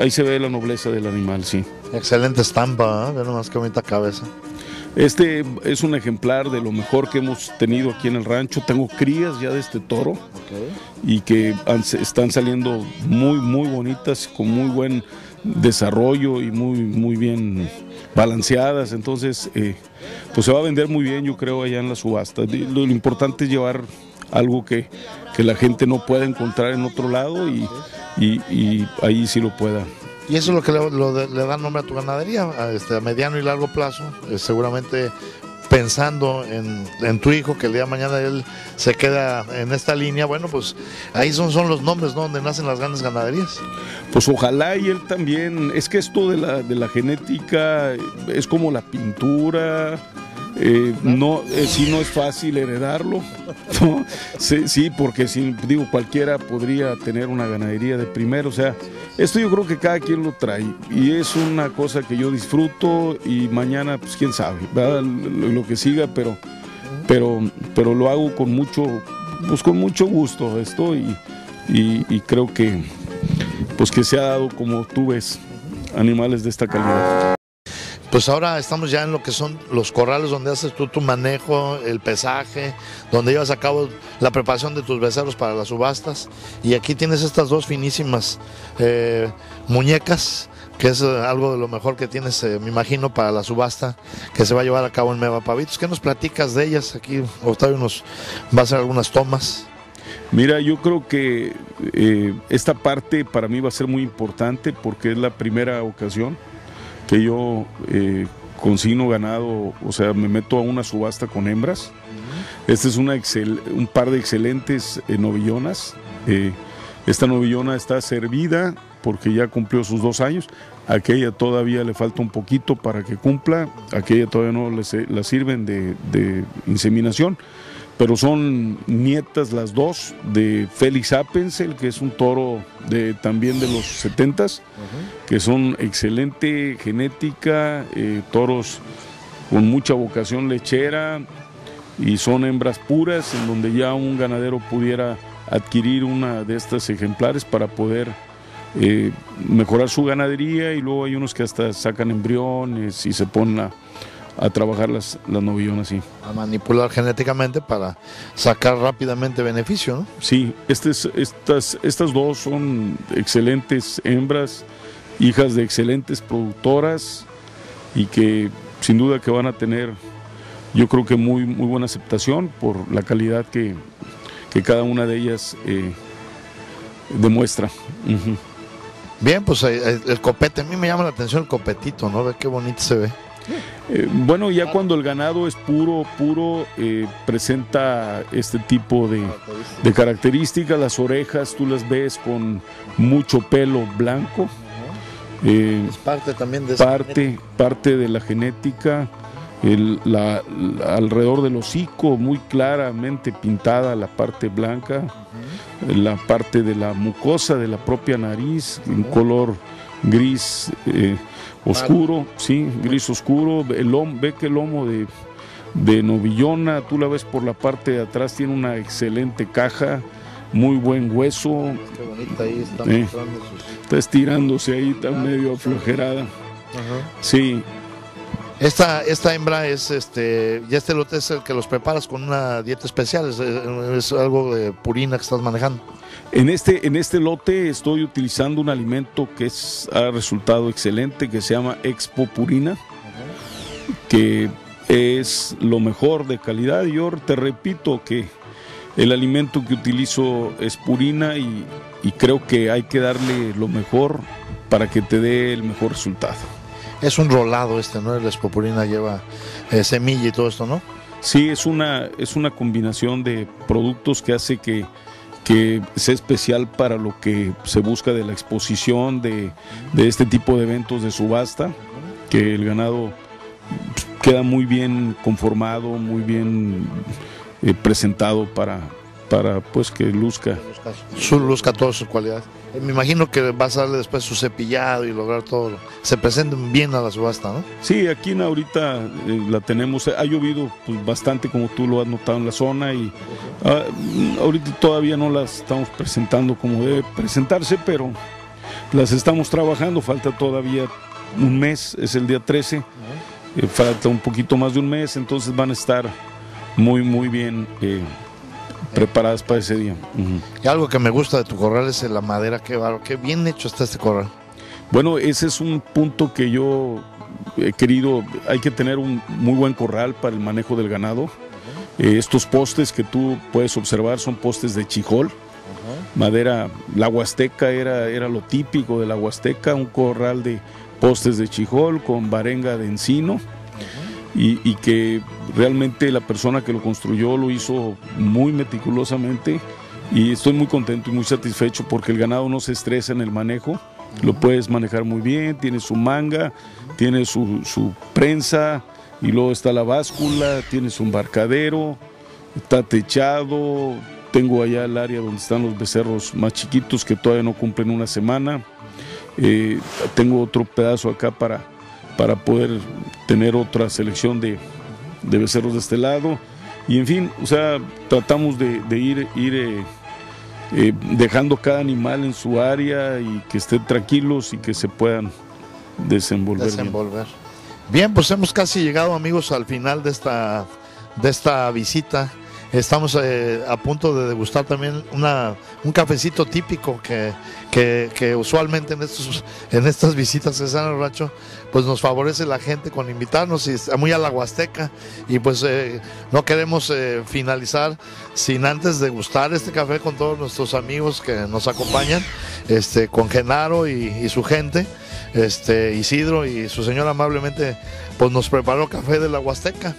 ahí se ve la nobleza del animal, sí. Excelente estampa, ¿eh? Ve nomás qué bonita cabeza. Este es un ejemplar de lo mejor que hemos tenido aquí en el rancho. Tengo crías ya de este toro y que están saliendo muy, muy bonitas, con muy buen desarrollo y muy, muy bien balanceadas. Entonces, eh, pues se va a vender muy bien, yo creo, allá en la subasta. Lo importante es llevar algo que, que la gente no pueda encontrar en otro lado y, y- y ahí sí lo pueda. Y eso es lo que le, lo de- le da nombre a tu ganadería, a, este, a mediano y largo plazo, eh, seguramente pensando en, en tu hijo, que el día de mañana él se queda en esta línea, bueno, pues ahí son, son los nombres, ¿no? Donde nacen las grandes ganaderías. Pues ojalá y él también, es que esto de la, de la genética es como la pintura, eh, no, eh, no es fácil heredarlo, sí, sí, porque si digo cualquiera podría tener una ganadería de primero, o sea, esto yo creo que cada quien lo trae y es una cosa que yo disfruto y mañana pues quién sabe. Lo, que siga, pero, pero, pero lo hago con mucho, pues con mucho gusto esto y, y- y creo que pues que se ha dado como tú ves animales de esta calidad. Pues ahora estamos ya en lo que son los corrales donde haces tú tu manejo, el pesaje, donde llevas a cabo la preparación de tus becerros para las subastas. Y aquí tienes estas dos finísimas eh, muñecas, que es eh, algo de lo mejor que tienes, eh, me imagino, para la subasta que se va a llevar a cabo en Mevapavitos. ¿Qué nos platicas de ellas? Aquí Octavio nos va a hacer algunas tomas. Mira, yo creo que esta parte para mí va a ser muy importante porque es la primera ocasión que yo eh, consigno ganado, o sea, me meto a una subasta con hembras. Este es un par de excelentes eh, novillonas. Eh, esta novillona está servida porque ya cumplió sus dos años. Aquella todavía le falta un poquito para que cumpla. Aquella todavía no le la sirven de inseminación. Pero son nietas las dos de Félix Appensel, que es un toro de, también de los 70s, que son excelente genética, eh, toros con mucha vocación lechera y son hembras puras en donde ya un ganadero pudiera adquirir una de estas ejemplares para poder eh, mejorar su ganadería y luego hay unos que hasta sacan embriones y se ponen a, a trabajar las, las novillonas, sí. A manipular genéticamente para sacar rápidamente beneficio, ¿no? Sí, estas, estas, estas dos son excelentes hembras, hijas de excelentes productoras y que sin duda que van a tener, yo creo que muy, muy buena aceptación por la calidad que, que cada una de ellas eh, demuestra. Bien, pues eh, eh, el copete, a mí me llama la atención el copetito, ¿no? Ve qué bonito se ve. Eh, bueno, ya cuando el ganado es puro, puro, eh, presenta este tipo de, de características. Las orejas tú las ves con mucho pelo blanco. Eh, Es parte también de parte, parte de la genética, el- la- la- alrededor del hocico, muy claramente pintada la parte blanca. la parte de la mucosa de la propia nariz, en color gris eh, oscuro, sí, gris oscuro, el lomo, ve que el lomo de, de novillona, tú la ves por la parte de atrás, tiene una excelente caja, muy buen hueso. Qué bonita ahí está Eh. sus- Está estirándose ahí, está medio aflojerada. Sí, Esta, esta hembra es este, y este lote es el que los preparas con una dieta especial, es, es algo de purina que estás manejando. En este, en este lote estoy utilizando un alimento que es, ha resultado excelente, que se llama Expo Purina, que es lo mejor de calidad. Yo te repito que el alimento que utilizo es purina y, y creo que hay que darle lo mejor para que te dé el mejor resultado. Es un rolado este, ¿no? El espopurina lleva eh, semilla y todo esto, ¿no? Sí, es una, es una combinación de productos que hace que, que sea especial para lo que se busca de la exposición de, de este tipo de eventos de subasta, que el ganado pues, queda muy bien conformado, muy bien eh, presentado para, para pues que luzca. Su luzca todas sus cualidades. Eh, Me imagino que vas a darle después su cepillado y lograr todo. Se presenten bien a la subasta, ¿no? Sí, aquí en ahorita eh, la tenemos, ha llovido pues, bastante como tú lo has notado en la zona y ah, ahorita todavía no las estamos presentando como debe presentarse, pero las estamos trabajando, falta todavía un mes, es el día 13, eh, falta un poquito más de un mes, entonces van a estar muy, muy bien eh, preparadas para ese día. Y algo que me gusta de tu corral es la madera, qué qué bien hecho está este corral. Bueno, ese es un punto que yo he querido, hay que tener un muy buen corral para el manejo del ganado. Eh, estos postes que tú puedes observar son postes de chijol, madera, la huasteca era, era lo típico de la huasteca, un corral de postes de chijol con varenga de encino. Y, y que realmente la persona que lo construyó lo hizo muy meticulosamente y estoy muy contento y muy satisfecho porque el ganado no se estresa en el manejo, lo puedes manejar muy bien, tiene su manga, tiene su, su prensa y luego está la báscula, tiene su embarcadero, está techado, tengo allá el área donde están los becerros más chiquitos que todavía no cumplen una semana, Eh, tengo otro pedazo acá para, para poder tener otra selección de, de becerros de este lado. Y en fin, o sea, tratamos de, ir, ir eh, eh, dejando cada animal en su área y que estén tranquilos y que se puedan desenvolver. bien. Desenvolver. Bien, pues hemos casi llegado, amigos, al final de esta, de esta visita. Estamos eh, a punto de degustar también una, un cafecito típico que, que, usualmente en, estos, en estas visitas que dan al rancho, pues nos favorece la gente con invitarnos y está muy a la Huasteca. Y pues eh, no queremos eh, finalizar sin antes degustar este café con todos nuestros amigos que nos acompañan, este, con Genaro y su gente este Isidro y su señora amablemente pues nos preparó café de la Huasteca.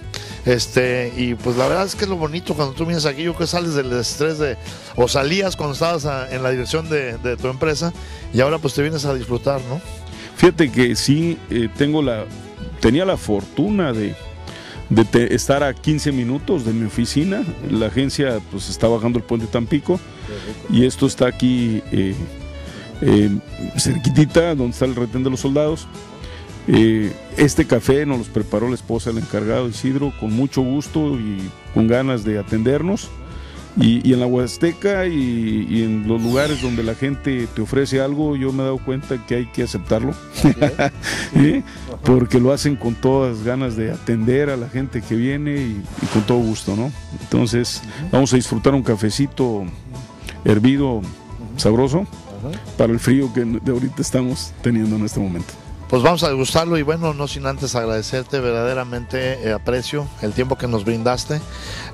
Este, y pues la verdad es que es lo bonito cuando tú vienes aquí, yo que sales del estrés de, o salías cuando estabas a- en la dirección de, de tu empresa y ahora pues te vienes a disfrutar, ¿no? Fíjate que sí, eh, tengo la, tenía la fortuna de, de te- estar a 15 minutos de mi oficina. La agencia pues está bajando el puente Tampico y esto está aquí eh, eh, cerquitita donde está el retén de los soldados. Eh, este café nos los preparó la esposa del encargado Isidro con mucho gusto y con ganas de atendernos. Y, en la Huasteca y, en los lugares donde la gente te ofrece algo, yo me he dado cuenta que hay que aceptarlo. Porque lo hacen con todas ganas de atender a la gente que viene y, y con todo gusto, ¿no? Entonces, vamos a disfrutar un cafecito hervido, sabroso, para el frío que de ahorita estamos teniendo en este momento. Pues vamos a degustarlo y bueno, no sin antes agradecerte verdaderamente eh, aprecio el tiempo que nos brindaste,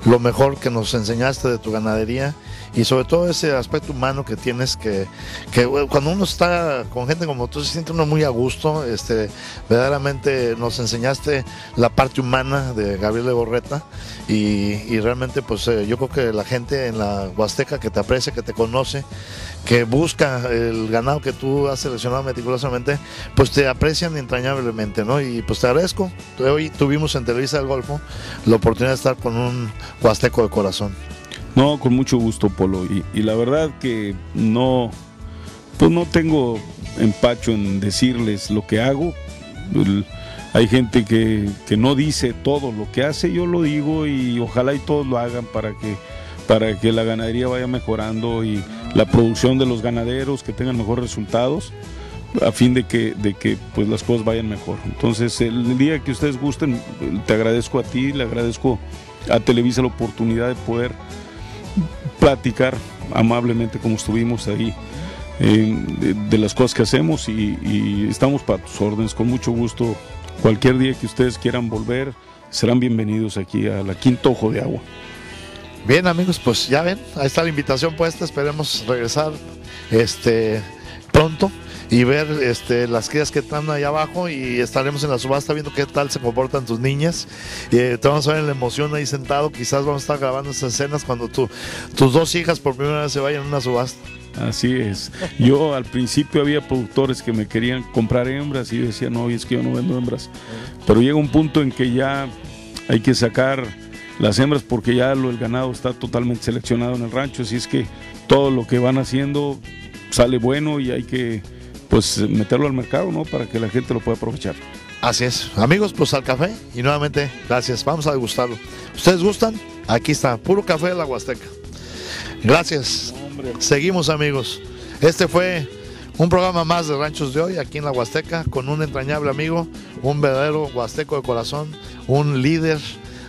lo mejor que nos enseñaste de tu ganadería y sobre todo ese aspecto humano que tienes que, que cuando uno está con gente como tú se siente uno muy a gusto, este, verdaderamente nos enseñaste la parte humana de Gabriel de Borreta y, y realmente pues eh, yo creo que la gente en la Huasteca que te aprecia, que te conoce, que busca el ganado que tú has seleccionado meticulosamente, pues te aprecian entrañablemente, ¿no? Y pues te agradezco. Hoy tuvimos en Televisa del Golfo la oportunidad de estar con un huasteco de corazón. No, con mucho gusto, Polo. Y, y la verdad que no, pues no tengo empacho en decirles lo que hago. Hay gente que, que no dice todo lo que hace, yo lo digo y ojalá y todos lo hagan para que, para que la ganadería vaya mejorando y la producción de los ganaderos que tengan mejores resultados a fin de que, de que pues las cosas vayan mejor. Entonces, el día que ustedes gusten, te agradezco a ti, le agradezco a Televisa la oportunidad de poder platicar amablemente como estuvimos ahí eh, de, las cosas que hacemos y, y estamos para tus órdenes con mucho gusto. Cualquier día que ustedes quieran volver, serán bienvenidos aquí a la Quinto Ojo de Agua. Bien amigos, pues ya ven, ahí está la invitación puesta, esperemos regresar este pronto y ver este, las crías que están allá abajo y estaremos en la subasta viendo qué tal se comportan tus niñas. Y eh, te vamos a ver la emoción ahí sentado, quizás vamos a estar grabando esas escenas cuando tu- tus dos hijas por primera vez se vayan a una subasta. Así es. Yo al principio había productores que me querían comprar hembras y yo decía, no, es que yo no vendo hembras. Pero llega un punto en que ya hay que sacar las hembras porque ya lo, el ganado está totalmente seleccionado en el rancho, así es que todo lo que van haciendo sale bueno y hay que pues meterlo al mercado, ¿no? Para que la gente lo pueda aprovechar. Así es. Amigos, pues al café y nuevamente gracias. Vamos a degustarlo. ¿Ustedes gustan? Aquí está, puro café de la Huasteca. Gracias. Seguimos amigos. Este fue un programa más de Ranchos de hoy aquí en la Huasteca con un entrañable amigo, un verdadero huasteco de corazón, un líder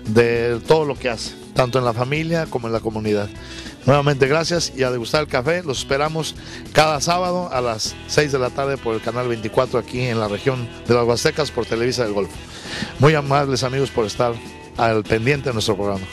de todo lo que hace, tanto en la familia como en la comunidad. Nuevamente gracias y a degustar el café. Los esperamos cada sábado a las 6 de la tarde por el canal 24 aquí en la región de las Huastecas por Televisa del Golfo. Muy amables amigos por estar al pendiente de nuestro programa.